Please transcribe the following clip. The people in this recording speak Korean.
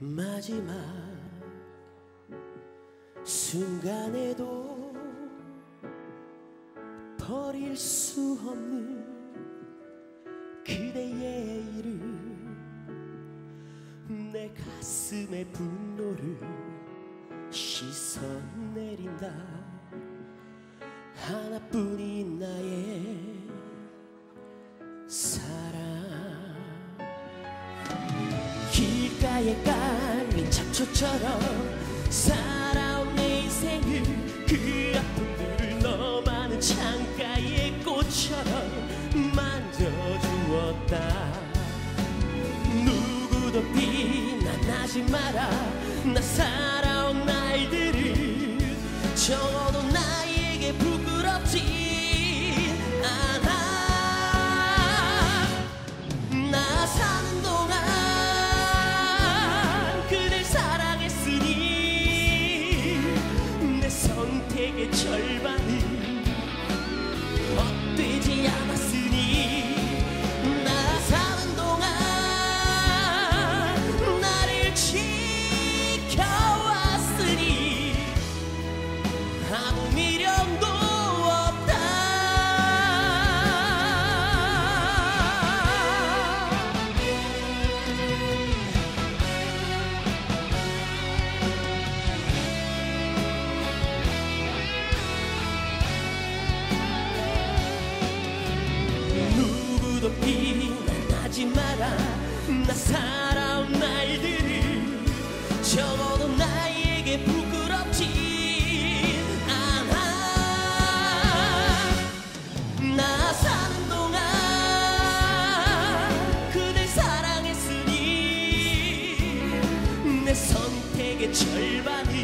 마지막 순간에도 버릴 수 없는 그대의 이름 내 가슴에 분노를 씻어 내린다. 하나뿐인 나의 사랑. 길가에 깔 린 잡초처럼 살아온 내 인생을 그 아픔들을 너많은 창가의 꽃처럼 만져주었다. 누구도 비난하지 마라. 나 살아온 날들을 나 살아온 날들이 적어도 나에게 부끄럽지 않아. 나 사는 동안 그댈 사랑했으니 내 선택의 절반이